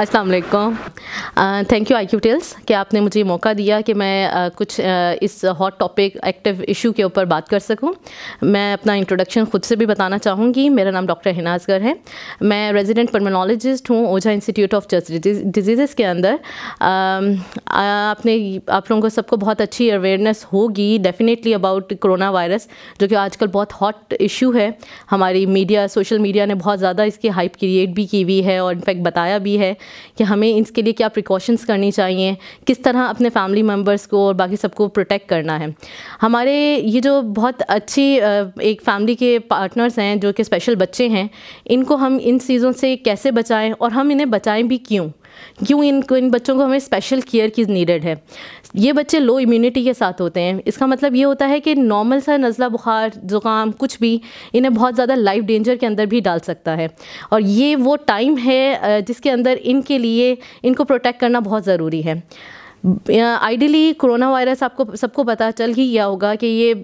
अस्सलाम वालेकुम thank you I Q tells कि आपने मुझे मौका दिया कि मैं uh, कुछ uh, इस हॉट टॉपिक एक्टिव इशू के ऊपर बात कर सकूँ। मैं अपना इंट्रोडक्शन खुद से भी बताना चाहूँगी। मेरा नाम डॉक्टर हिनाजगर है। मैं रेजिडेंट परमोलॉजिस्ट हूँ ओझा इंस्टीट्यूट ऑफ़ डिज़ीज़ के अंदर। um, आपने आप लोगों को सबको बहुत अच्छी अवेयरनेस होगी डेफिनेटली अबाउट कोरोना वायरस जो कि आजकल बहुत हॉट इशू है। हमारी मीडिया सोशल मीडिया ने बहुत ज़्यादा इसकी हाइप क्रिएट भी की हुई है और इनफैक्ट बताया भी है। कि हमें इसके लिए क्या प्रिकॉशंस करनी चाहिए, किस तरह अपने फैमिली मेंबर्स को और बाकी सबको प्रोटेक्ट करना है। हमारे ये जो बहुत अच्छी एक फैमिली के पार्टनर्स हैं, जो कि स्पेशल बच्चे हैं, इनको हम इन चीज़ों से कैसे बचाएँ और हम इन्हें बचाएँ भी क्यों? क्यों इनको इन बच्चों को हमें स्पेशल केयर की नीडेड है? ये बच्चे लो इम्यूनिटी के साथ होते हैं। इसका मतलब ये होता है कि नॉर्मल सा नज़ला, बुखार, ज़ुकाम, कुछ भी इन्हें बहुत ज़्यादा लाइफ डेंजर के अंदर भी डाल सकता है। और ये वो टाइम है जिसके अंदर इनके लिए इनको प्रोटेक्ट करना बहुत ज़रूरी है। आइडियली कोरोना वायरस आपको, सबको पता चल ही गया होगा कि ये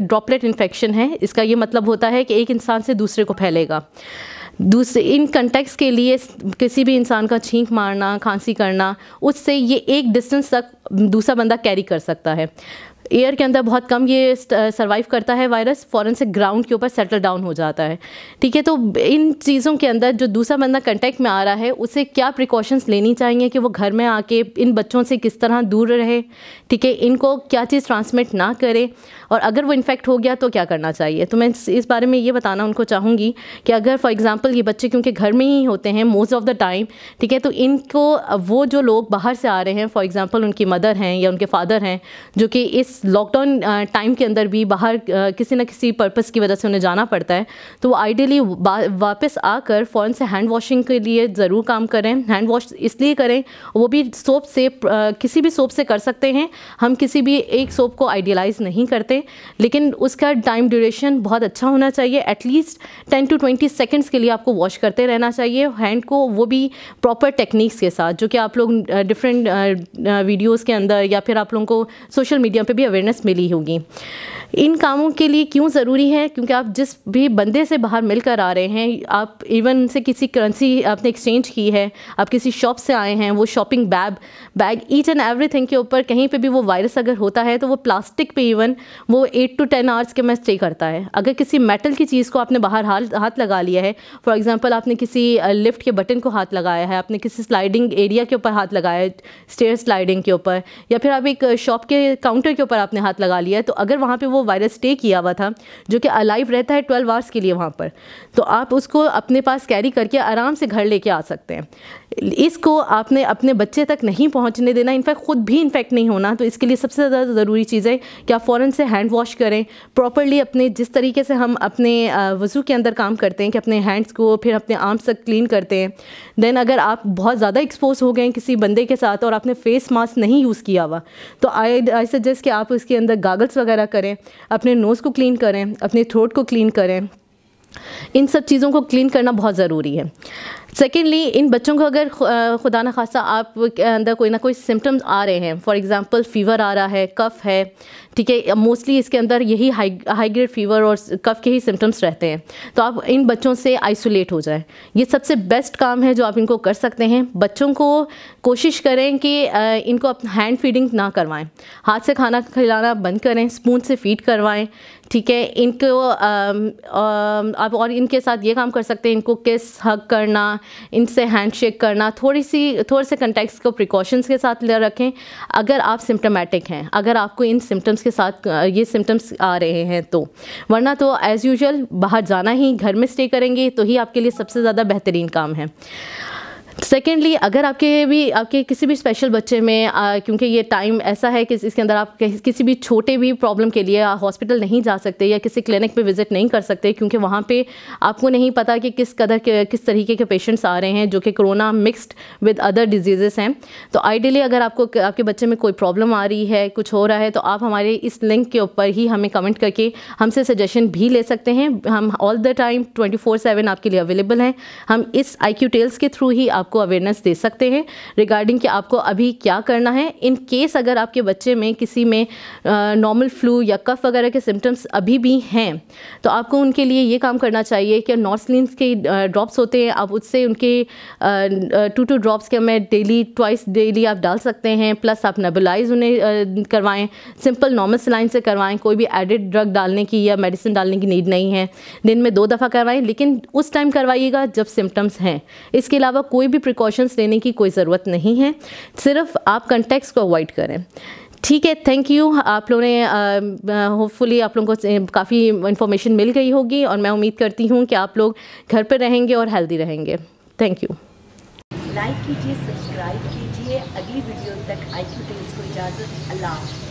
ड्रॉपलेट इन्फेक्शन है। इसका ये मतलब होता है कि एक इंसान से दूसरे को फैलेगा। दूसरे, इन कंटेक्स के लिए किसी भी इंसान का छींक मारना, खांसी करना, उससे ये एक डिस्टेंस तक दूसरा बंदा कैरी कर सकता है। एयर के अंदर बहुत कम ये सर्वाइव करता है वायरस फ़ौरन से ग्राउंड के ऊपर सेटल डाउन हो जाता है। ठीक है तो इन चीज़ों के अंदर जो दूसरा बंदा कंटेक्ट में आ रहा है, उसे क्या प्रिकॉशंस लेनी चाहिए कि वो घर में आके इन बच्चों से किस तरह दूर रहे? ठीक है, इनको क्या चीज़ ट्रांसमिट ना करे? और अगर वो इन्फेक्ट हो गया तो क्या करना चाहिए? तो मैं इस बारे में ये बताना उनको चाहूँगी कि अगर फॉर एग्ज़ाम्पल ये बच्चे क्योंकि घर में ही होते हैं मोस्ट ऑफ़ द टाइम ठीक है तो इनको वो जो लोग बाहर से आ रहे हैं फॉर एग्ज़ाम्पल उनकी मदर हैं या उनके फादर हैं, जो कि इस लॉकडाउन टाइम के अंदर भी बाहर किसी ना किसी पर्पज़ की वजह से उन्हें जाना पड़ता है। तो वो आइडियली वापस आकर फ़ौरन से हैंड वॉशिंग के लिए ज़रूर काम करें। हैंड वॉश इसलिए करें, वो भी सोप से किसी भी सोप से कर सकते हैं। हम किसी भी एक सोप को आइडियलाइज़ नहीं करते, लेकिन उसका टाइम ड्यूरेशन बहुत अच्छा होना चाहिए। At least ten to twenty seconds के लिए आपको वॉश करते रहना चाहिए। हैंड को वो भी प्रॉपर टेक्निक्स के साथ, जो कि आप लोग डिफरेंट वीडियोज़ के अंदर या फिर आप लोगों को सोशल मीडिया पर भी अवेयरनेस मिली होगी। इन कामों के लिए क्यों ज़रूरी है? क्योंकि आप जिस भी बंदे से बाहर मिलकर आ रहे हैं, आप इवन से किसी करेंसी आपने एक्सचेंज की है, आप किसी शॉप से आए हैं, वो shopping bag bag each and everything के ऊपर कहीं पे भी वो वायरस अगर होता है तो वो प्लास्टिक पे इवन वो एट टू टेन आवर्स के में स्टे करता है। अगर किसी मेटल की चीज़ को आपने बाहर हाथ हाथ लगा लिया है फॉर एग्ज़ाम्पल आपने किसी लिफ्ट के बटन को हाथ लगाया है, आपने किसी स्लाइडिंग एरिया के ऊपर हाथ लगाया है स्टेयर स्लाइडिंग के ऊपर, या फिर आप एक शॉप के काउंटर के ऊपर आपने हाथ लगा लिया है तो अगर वहाँ पर वो वायरस स्टे किया हुआ था, जो कि अलाइव रहता है ट्वेल्व आवर्स के लिए वहाँ पर। तो आप उसको अपने पास कैरी करके आराम से घर लेके आ सकते हैं। इसको आपने अपने बच्चे तक नहीं पहुँचने देना इनफैक्ट ख़ुद भी इन्फेक्ट नहीं होना। तो इसके लिए सबसे ज़्यादा ज़रूरी चीज़ है कि आप फ़ौरन से हैंड वॉश करें प्रॉपरली अपने जिस तरीके से हम अपने वज़ू के अंदर काम करते हैं कि अपने हैंड्स को, फिर अपने आर्म्स तक क्लीन करते हैं। देन अगर आप बहुत ज़्यादा एक्सपोज हो गए किसी बंदे के साथ और आपने फेस मास्क नहीं यूज़ किया हुआ तो आई आई सजेस्ट कि आप उसके अंदर गागल्स वगैरह करें, अपने नोज़ को क्लीन करें, अपने थ्रोट को क्लीन करें। इन सब चीज़ों को क्लीन करना बहुत ज़रूरी है। सेकेंडली इन बच्चों को अगर खुदा न खासा आप अंदर कोई ना कोई सिम्टम्स आ रहे हैं। फॉर एग्ज़ाम्पल फ़ीवर आ रहा है कफ़ है, ठीक है? मोस्टली इसके अंदर यही हाई हाई ग्रेड फीवर और कफ़ के ही सिम्टम्स रहते हैं। तो आप इन बच्चों से आइसोलेट हो जाए। ये सबसे बेस्ट काम है जो आप इनको कर सकते हैं। बच्चों को कोशिश करें कि इनको आप हैंड फीडिंग ना करवाएँ। हाथ से खाना खिलाना बंद करें स्पून से फ़ीड करवाएँ, ठीक है? इनको आप और इनके साथ ये काम कर सकते हैं। इनको किस हक करना इनसे हैंड शेक करना थोड़ी सी थोड़े से कंटेक्ट्स को प्रिकॉशंस के साथ ले रखें। अगर आप सिम्टोमेटिक हैं, अगर आपको इन सिम्टम्स के साथ ये सिम्टम्स आ रहे हैं तो। वरना तो एज़ यूजल बाहर जाना ही, घर में स्टे करेंगे तो ही आपके लिए सबसे ज़्यादा बेहतरीन काम है। सेकेंडली अगर आपके भी, आपके किसी भी स्पेशल बच्चे में क्योंकि ये टाइम ऐसा है कि इसके अंदर आप किसी भी छोटे भी प्रॉब्लम के लिए हॉस्पिटल नहीं जा सकते या किसी क्लिनिक पे विज़िट नहीं कर सकते, क्योंकि वहाँ पे आपको नहीं पता कि किस कदर के, किस तरीके के पेशेंट्स आ रहे हैं जो कि corona mixed with other diseases हैं। तो आइडियली अगर आपको, आपके बच्चे में कोई प्रॉब्लम आ रही है, कुछ हो रहा है तो आप हमारे इस लिंक के ऊपर ही हमें कमेंट करके हमसे सजेशन भी ले सकते हैं। हम ऑल द टाइम ट्वेंटी आपके लिए अवेलेबल हैं। हम इस आई टेल्स के थ्रू ही आपको अवेयरनेस दे सकते हैं। रिगार्डिंग कि आपको अभी क्या करना है इन केस अगर आपके बच्चे में किसी में नॉर्मल फ्लू या कफ वगैरह के सिम्टम्स अभी भी हैं तो आपको उनके लिए ये काम करना चाहिए कि नॉर्सलिन के ड्रॉप्स होते हैं, आप उससे उनके टू टू ड्रॉप्स के हमें डेली ट्वाइस डेली आप डाल सकते हैं प्लस आप नेबुलाइज उन्हें करवाएँ सिंपल नॉर्मल सलाइन से करवाएँ, कोई भी एडिड ड्रग डालने की या मेडिसिन डालने की नीड नहीं है। दिन में दो दफ़ा करवाएँ, लेकिन उस टाइम करवाइएगा जब सिम्टम्स हैं। इसके अलावा कोई भी प्रिकॉशंस लेने की कोई ज़रूरत नहीं है। सिर्फ़ आप कंटेक्स को अवॉइड करें। ठीक है थैंक यू आप लोगों ने होपफुली आप लोगों को काफ़ी इन्फॉर्मेशन मिल गई होगी और मैं उम्मीद करती हूँ कि आप लोग घर पर रहेंगे और हेल्दी रहेंगे। थैंक यू लाइक कीजिए सब्सक्राइब कीजिए। अगली वीडियो तक आई क्यू को इजाज़त। अल्लाह